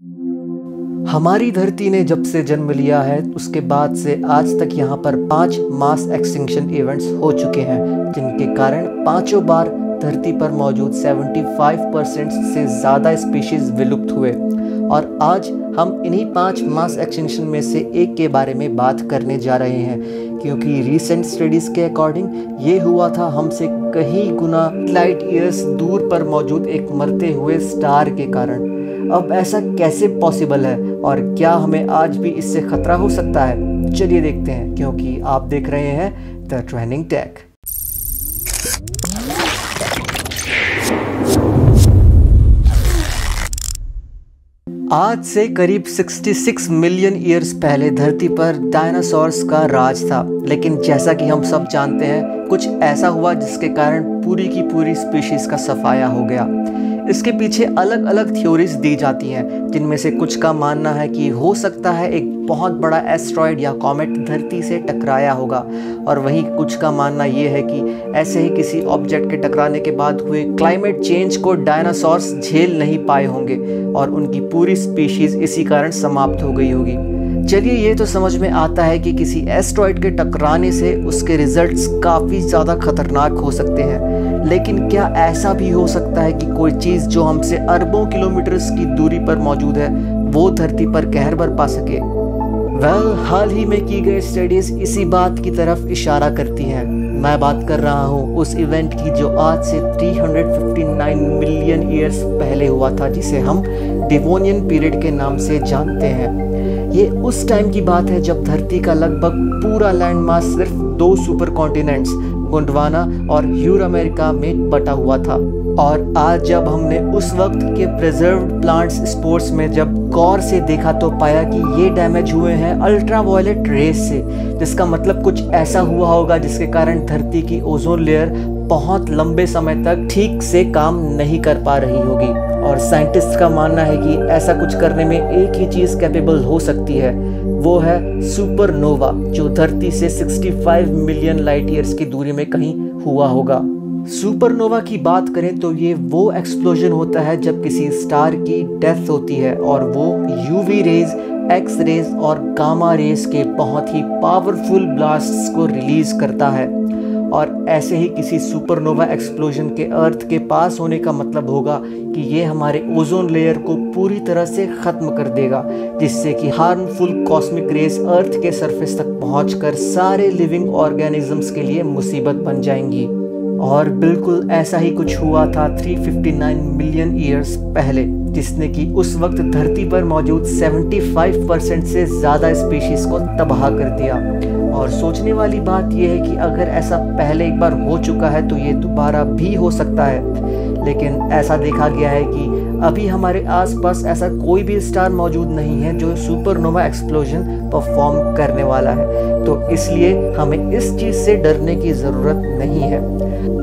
हमारी धरती ने जब से जन्म लिया है, उसके बाद से आज तक यहाँ पर पाँच मास एक्सटिंक्शन इवेंट्स हो चुके हैं, जिनके कारण पाँचों बार धरती पर मौजूद 75 परसेंट से ज़्यादा स्पीशीज़ विलुप्त हुए। और आज हम इन्हीं पाँच मास एक्सटिंक्शन में से एक के बारे में बात करने जा रहे हैं, क्योंकि रीसेंट स्टडीज़ के अकॉर्डिंग ये हुआ था हमसे कहीं गुना लाइट ईयर्स दूर पर मौजूद एक मरते हुए स्टार के कारण। अब ऐसा कैसे पॉसिबल है? और क्या हमें आज भी इससे खतरा हो सकता है? चलिए देखते हैं, क्योंकि आप देख रहे हैं द ट्रेनिंग टैग आज से करीब 66 मिलियन ईयर्स पहले धरती पर डायनासोर्स का राज था। लेकिन जैसा कि हम सब जानते हैं, कुछ ऐसा हुआ जिसके कारण पूरी की पूरी स्पीशीज़ का सफाया हो गया। इसके पीछे अलग अलग थ्योरीज दी जाती हैं, जिनमें से कुछ का मानना है कि हो सकता है एक बहुत बड़ा एस्ट्रॉयड या कॉमेट धरती से टकराया होगा। और वहीं कुछ का मानना ये है कि ऐसे ही किसी ऑब्जेक्ट के टकराने के बाद हुए क्लाइमेट चेंज को डायनासोर्स झेल नहीं पाए होंगे, और उनकी पूरी स्पीशीज़ इसी कारण समाप्त हो गई होगी। चलिए, ये तो समझ में आता है कि किसी एस्ट्रॉयड के टकराने से उसके रिजल्ट्स काफ़ी ज़्यादा खतरनाक हो सकते हैं। लेकिन क्या ऐसा भी हो सकता है कि कोई चीज़ जो हमसे अरबों किलोमीटर्स की दूरी पर मौजूद है वो धरती पर कहर बर पा सके? वेल well, हाल ही में की गई स्टडीज़ इसी बात की तरफ़ इशारा करती हैं। मैं बात कर रहा हूँ उस इवेंट की जो आज से 359 मिलियन ईयर्स पहले हुआ था जिसे हम डिवोनियन पीरियड के नाम से जानते हैं। ये उस टाइम की बात है जब धरती का लगभग पूरा लैंड मास सिर्फ़ दो सुपर कॉन्टिनेंट्स गोंडवाना और यूर अमेरिका में बटा हुआ था। और आज जब हमने उस वक्त के प्रिजर्व प्लांट्स स्पोर्ट्स में जब गौर से देखा तो पाया कि ये डैमेज हुए हैं अल्ट्रा वायलेट रेस से, जिसका मतलब कुछ ऐसा हुआ होगा जिसके कारण धरती की ओजोन लेयर बहुत लंबे समय तक ठीक से काम नहीं कर पा रही होगी। और साइंटिस्ट का मानना है कि ऐसा कुछ करने में एक ही चीज़ कैपेबल हो सकती है, वो है सुपरनोवा जो धरती से 65 मिलियन लाइट ईयर्स की दूरी में कहीं हुआ होगा। सुपरनोवा की बात करें तो ये वो एक्सप्लोजन होता है जब किसी स्टार की डेथ होती है और वो यूवी रेज एक्स रेज और गामा रेज के बहुत ही पावरफुल ब्लास्ट्स को रिलीज़ करता है। और ऐसे ही किसी सुपरनोवा एक्सप्लोजन के अर्थ के पास होने का मतलब होगा कि ये हमारे ओजोन लेयर को पूरी तरह से ख़त्म कर देगा, जिससे कि हार्मफुल कॉस्मिक रेस अर्थ के सरफेस तक पहुंचकर सारे लिविंग ऑर्गेनिजम्स के लिए मुसीबत बन जाएँगी। और बिल्कुल ऐसा ही कुछ हुआ था 359 मिलियन ईयर्स पहले, जिसने कि उस वक्त धरती पर मौजूद 75 परसेंट से ज़्यादा स्पीशीज़ को तबाह कर दिया। और सोचने वाली बात यह है कि अगर ऐसा पहले एक बार हो चुका है तो ये दोबारा भी हो सकता है। लेकिन ऐसा देखा गया है कि अभी हमारे आसपास ऐसा कोई भी स्टार मौजूद नहीं है जो सुपरनोवा एक्सप्लोजन परफॉर्म करने वाला है। तो इसलिए हमें इस चीज़ से डरने की ज़रूरत नहीं है।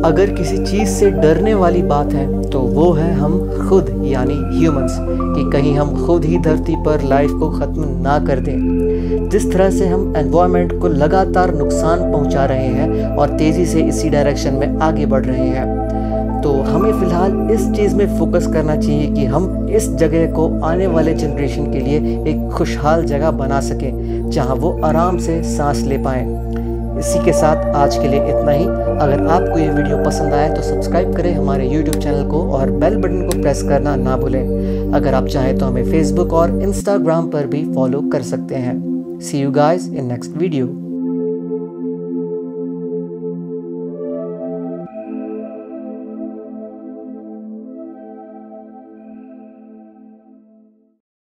अगर किसी चीज़ से डरने वाली बात है तो वो है हम खुद, यानी ह्यूमंस कि कहीं हम खुद ही धरती पर लाइफ को ख़त्म ना कर दें। जिस तरह से हम एनवायरनमेंट को लगातार नुकसान पहुँचा रहे हैं और तेज़ी से इसी डायरेक्शन में आगे बढ़ रहे हैं। तो हमें फ़िलहाल इस चीज़ में फोकस करना चाहिए कि हम इस जगह को आने वाले जनरेशन के लिए एक खुशहाल जगह बना सकें, जहाँ वो आराम से सांस ले पाएँ। इसी के साथ आज के लिए इतना ही। अगर आपको ये वीडियो पसंद आए तो सब्सक्राइब करें हमारे यूट्यूब चैनल को और बेल बटन को प्रेस करना ना भूलें। अगर आप चाहें तो हमें फेसबुक और इंस्टाग्राम पर भी फॉलो कर सकते हैं। See you guys in next video